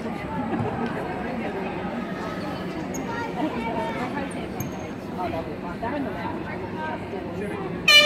Oh, that'll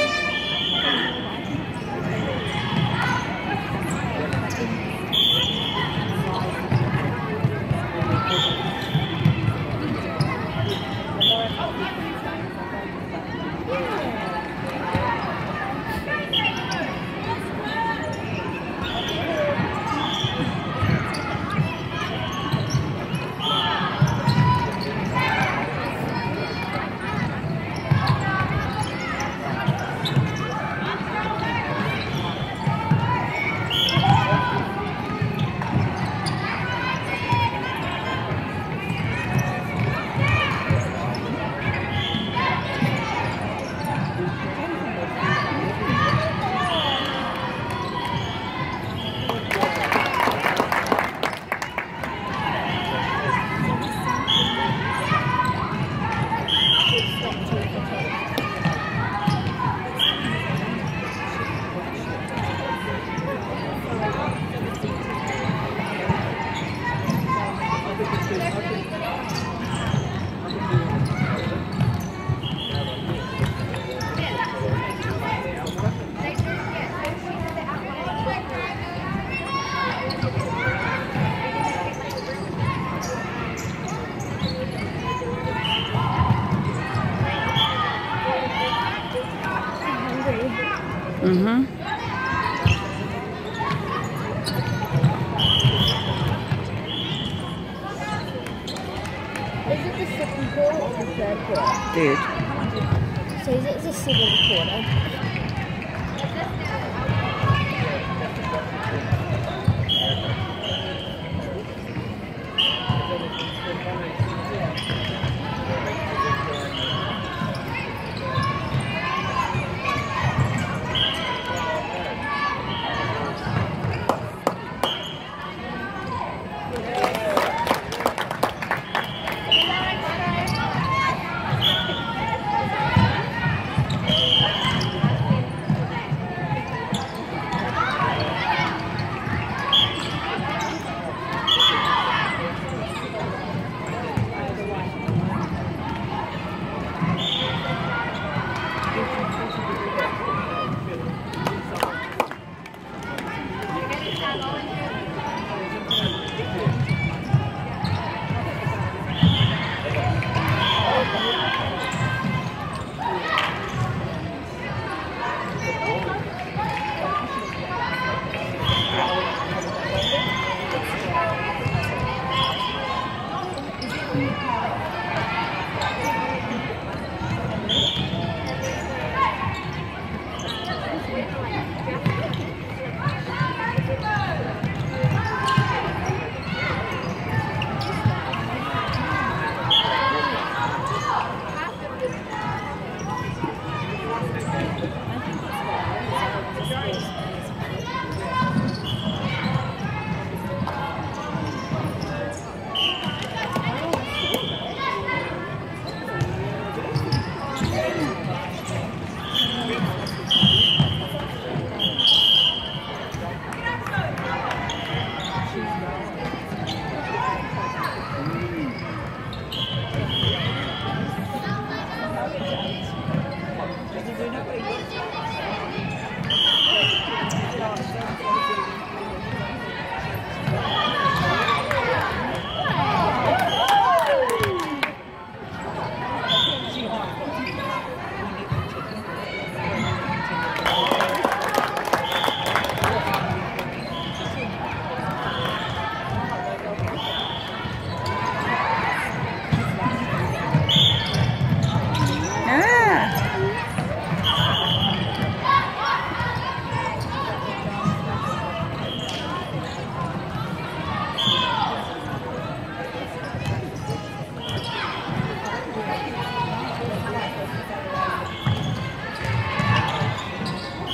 Dude. So is it a civil quarter? Ah!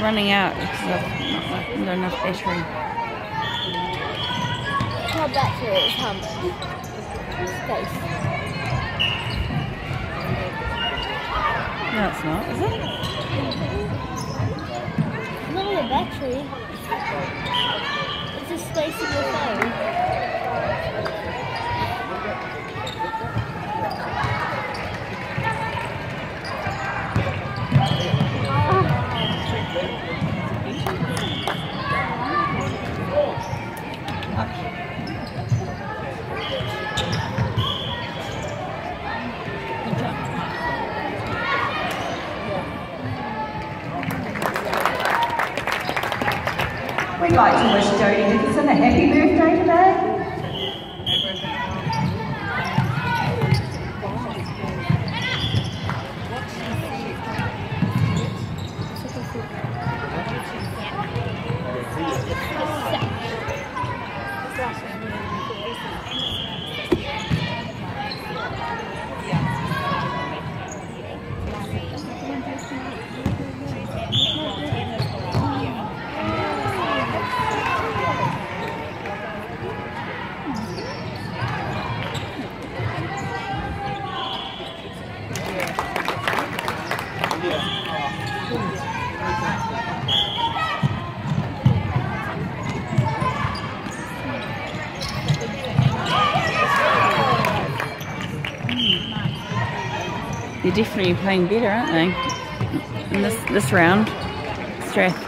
Running out because I've not, not enough battery. How battery is how? Space. No, it's not, is it? Not the battery. It's just space in your phone. Like to wish Jodie Dickinson a happy birthday They're definitely playing better, aren't they? In this this round. Strath.